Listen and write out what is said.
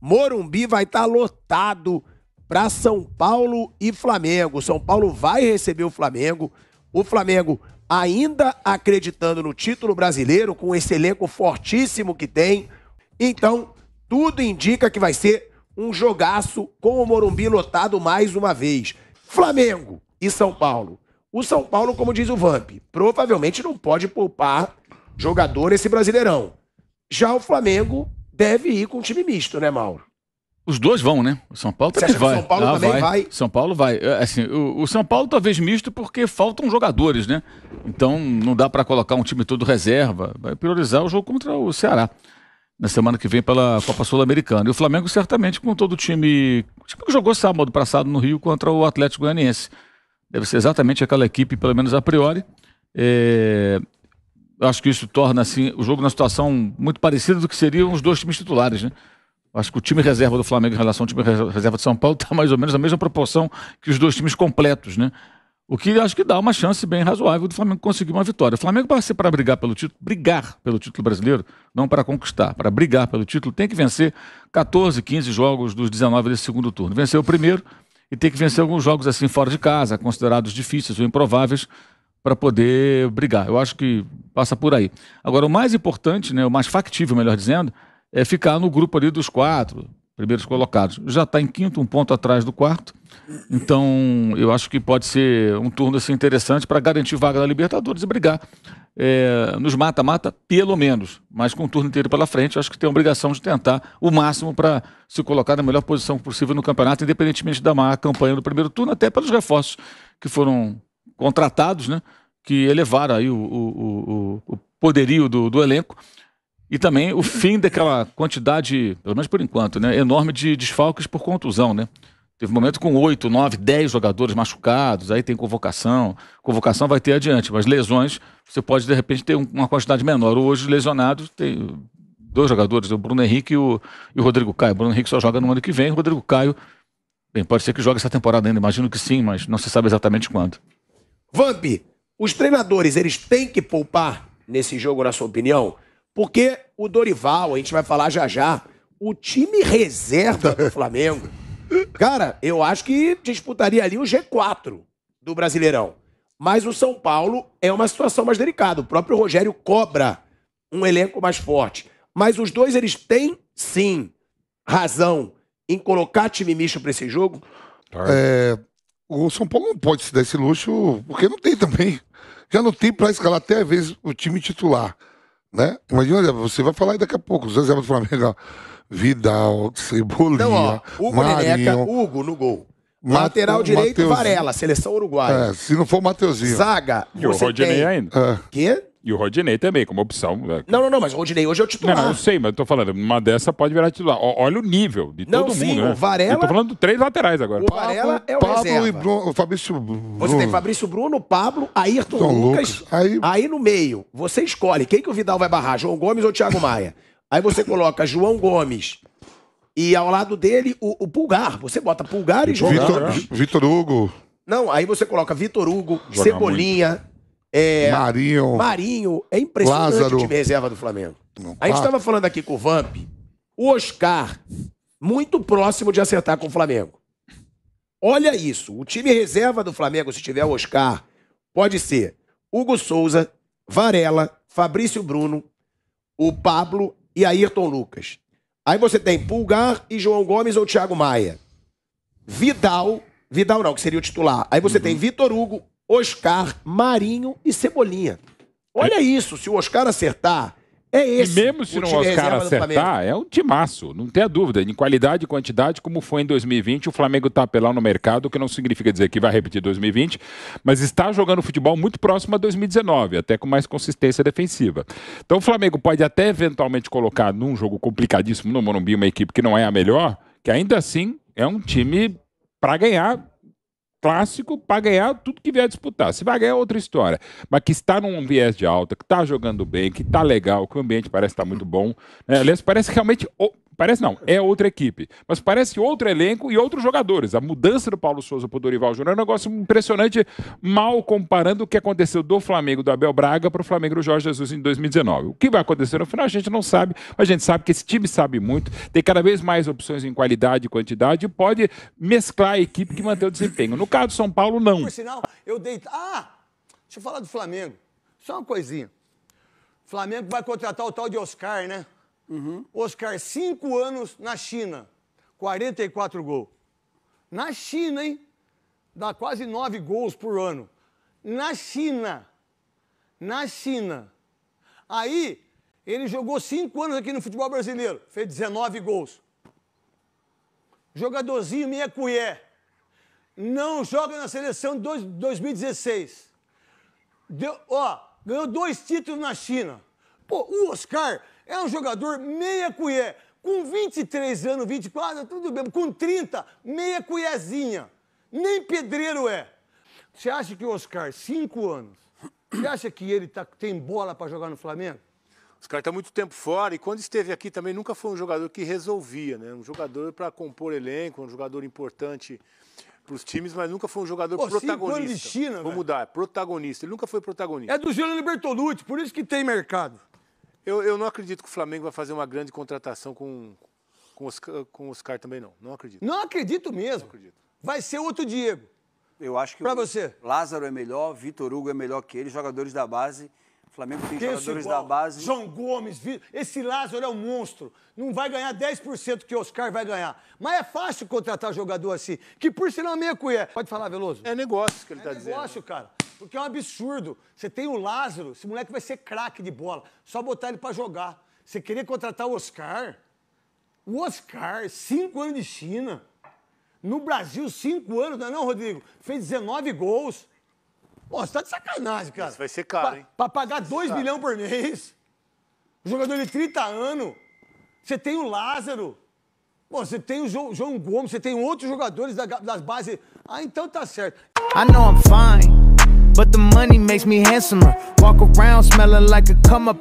Morumbi vai estar lotado para São Paulo e Flamengo. São Paulo vai receber o Flamengo. O Flamengo ainda acreditando no título brasileiro, com esse elenco fortíssimo que tem. Então, tudo indica que vai ser um jogaço com o Morumbi lotado mais uma vez. Flamengo e São Paulo. O São Paulo, como diz o Vamp, provavelmente não pode poupar jogador esse Brasileirão. Já o Flamengo deve ir com time misto, né, Mauro? Os dois vão, né? O São Paulo também vai. São Paulo ah, também vai. vai. São Paulo vai. É, assim, o, o, São Paulo talvez misto porque faltam jogadores, né? Então não dá para colocar um time todo reserva. Vai priorizar o jogo contra o Ceará na semana que vem pela Copa Sul-Americana. E o Flamengo certamente com todo o time, o time que jogou sábado passado no Rio contra o Atlético Goianiense. Deve ser exatamente aquela equipe, pelo menos a priori. É, acho que isso torna assim o jogo na situação muito parecida do que seriam os dois times titulares, né? Acho que o time reserva do Flamengo em relação ao time reserva de São Paulo está mais ou menos a mesma proporção que os dois times completos, né? O que acho que dá uma chance bem razoável do Flamengo conseguir uma vitória. O Flamengo, para ser para brigar pelo título, brigar pelo título brasileiro, não para conquistar, para brigar pelo título, tem que vencer 14, 15 jogos dos 19 desse segundo turno. Vencer o primeiro e tem que vencer alguns jogos assim fora de casa, considerados difíceis ou improváveis, para poder brigar. Eu acho que passa por aí. Agora, o mais importante, né, o mais factível, melhor dizendo, é ficar no grupo ali dos quatro primeiros colocados. Já está em quinto, um ponto atrás do quarto. Então, eu acho que pode ser um turno assim, interessante para garantir vaga na Libertadores e brigar é, nos mata-mata, pelo menos. Mas com o turno inteiro pela frente, acho que tem a obrigação de tentar o máximo para se colocar na melhor posição possível no campeonato, independentemente da má campanha do primeiro turno, até pelos reforços que foram contratados, né? Que elevaram aí o, o, o, o poderio do, do elenco e também o fim daquela quantidade, pelo menos por enquanto, né, enorme de desfalques por contusão, né? Teve um momento com oito, nove, dez jogadores machucados, aí tem convocação. Convocação vai ter adiante, mas lesões você pode de repente ter uma quantidade menor. Hoje, lesionados, tem dois jogadores, o Bruno Henrique e o, e o Rodrigo Caio. O Bruno Henrique só joga no ano que vem, o Rodrigo Caio, bem, pode ser que jogue essa temporada ainda, imagino que sim, mas não se sabe exatamente quando. Vamp, os treinadores, eles têm que poupar nesse jogo, na sua opinião? Porque o Dorival, a gente vai falar já já, o time reserva do Flamengo, cara, eu acho que disputaria ali o G4 do Brasileirão. Mas o São Paulo é uma situação mais delicada. O próprio Rogério cobra um elenco mais forte. Mas os dois, eles têm, sim, razão em colocar time misto para esse jogo? É, o São Paulo não pode se dar esse luxo, porque não tem também. Já não tem para escalar até às vezes o time titular. Né? Imagina, você vai falar aí daqui a pouco, os exemplos do Flamengo, Vidal, Cebolinha, Não, ó, Hugo Marinho, Neneca, Hugo no gol. Lateral direito, Mateus... Varela, seleção uruguaia. É, se não for o Mateuzinho. Zaga, e o Rodinei tem... ainda. É. Quê? E o Rodinei também, como opção. Né? Não, não, não, mas o Rodinei hoje é o titular. Não, não, eu sei, mas eu tô falando, uma dessa pode virar titular. olha o nível de não, todo sim, mundo, né? o Varela... Eu tô falando de três laterais agora. O Varela é o Pablo reserva. e Bruno, o Fabrício Bruno. Você tem Fabrício Bruno, Pablo, Ayrton Lucas. Lucas. Aí... aí no meio, você escolhe quem que o Vidal vai barrar, João Gomes ou Thiago Maia. aí você coloca João Gomes e ao lado dele o, o Pulgar. Você bota Pulgar e João Vitor, Gomes. Vitor Hugo. Não, aí você coloca Vitor Hugo, Joga Cebolinha... Muito. É, Marinho. Marinho. É impressionante Lázaro. o time reserva do Flamengo. A gente estava falando aqui com o Vamp. O Oscar, muito próximo de acertar com o Flamengo. Olha isso. O time reserva do Flamengo, se tiver o Oscar, pode ser Hugo Souza, Varela, Fabrício Bruno, o Pablo e Ayrton Lucas. Aí você tem Pulgar e João Gomes ou Thiago Maia. Vidal, Vidal não, que seria o titular. Aí você uhum. tem Vitor Hugo, Oscar, Marinho e Cebolinha. Olha é. isso, se o Oscar acertar, é esse. E mesmo se o não Oscar acertar, é um timaço, não tenha dúvida. Em qualidade e quantidade, como foi em 2020, o Flamengo está apelando no mercado, o que não significa dizer que vai repetir 2020, mas está jogando futebol muito próximo a 2019, até com mais consistência defensiva. Então o Flamengo pode até eventualmente colocar num jogo complicadíssimo no Morumbi uma equipe que não é a melhor, que ainda assim é um time para ganhar clássico para ganhar tudo que vier disputar. Se vai ganhar é outra história. Mas que está num viés de alta, que está jogando bem, que está legal, que o ambiente parece estar tá muito bom. Né? Aliás, parece realmente Parece não, é outra equipe. Mas parece outro elenco e outros jogadores. A mudança do Paulo Souza para o Dorival Júnior é um negócio impressionante, mal comparando o que aconteceu do Flamengo do Abel Braga para o Flamengo do Jorge Jesus em 2019. O que vai acontecer no final a gente não sabe, mas a gente sabe que esse time sabe muito, tem cada vez mais opções em qualidade e quantidade e pode mesclar a equipe que mantém o desempenho. No caso do São Paulo, não. Por sinal, eu dei. Ah! Deixa eu falar do Flamengo. Só uma coisinha. O Flamengo vai contratar o tal de Oscar, né? Uhum. Oscar, cinco anos na China, 44 gols. Na China, hein? Dá quase nove gols por ano. Na China. Na China. Aí, ele jogou cinco anos aqui no futebol brasileiro, fez 19 gols. Jogadorzinho meia colher. Não joga na seleção de 2016. Deu, ó, ganhou dois títulos na China. Pô, o Oscar é um jogador meia colher. Com 23 anos, 24, tudo bem. Com 30, meia colherzinha. Nem pedreiro é. Você acha que o Oscar, 5 anos, você acha que ele tá, tem bola para jogar no Flamengo? Os caras estão muito tempo fora e quando esteve aqui também nunca foi um jogador que resolvia, né? Um jogador para compor elenco, um jogador importante para os times, mas nunca foi um jogador Pô, protagonista. de China, Vou mudar, protagonista. Ele nunca foi protagonista. É do Juliano Bertolucci, por isso que tem mercado. Eu, eu não acredito que o Flamengo vai fazer uma grande contratação com, com, Oscar, com o Oscar também, não. Não acredito. Não acredito mesmo. Não acredito. Vai ser outro Diego. Eu acho que pra você. Lázaro é melhor, Vitor Hugo é melhor que ele, jogadores da base. O Flamengo tem jogadores da base. João Gomes, esse Lázaro é um monstro. Não vai ganhar 10% que o Oscar vai ganhar. Mas é fácil contratar jogador assim, que por sinal meia colher. Pode falar, Veloso? É negócio que ele está é dizendo. É negócio, cara. Porque é um absurdo. Você tem o Lázaro, esse moleque vai ser craque de bola. Só botar ele para jogar. Você queria contratar o Oscar? O Oscar, cinco anos de China. No Brasil, cinco anos, não é não, Rodrigo? Fez 19 gols. Pô, você tá de sacanagem, cara. Isso vai ser caro, pra, hein? Pra pagar 2 milhões por mês. jogador de 30 anos. Você tem o Lázaro. Pô, você tem o João Gomes, você tem outros jogadores das bases. Ah, então tá certo. I know I'm fine. But the money makes me handsomer. Walk around smelling like a come up.